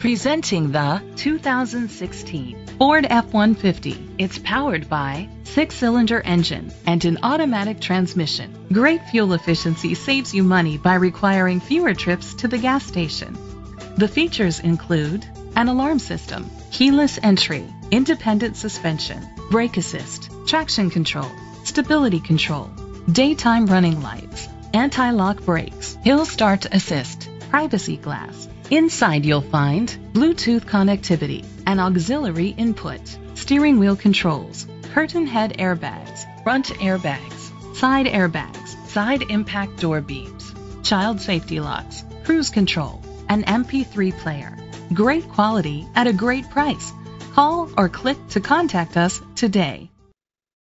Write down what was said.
Presenting the 2016 Ford F-150. It's powered by six-cylinder engine and an automatic transmission. Great fuel efficiency saves you money by requiring fewer trips to the gas station. The features include an alarm system, keyless entry, independent suspension, brake assist, traction control, stability control, daytime running lights, anti-lock brakes, hill start assist, privacy glass. Inside you'll find Bluetooth connectivity, an auxiliary input, steering wheel controls, curtain head airbags, front airbags, side airbags, side impact door beams, child safety locks, cruise control, an MP3 player. Great quality at a great price. Call or click to contact us today.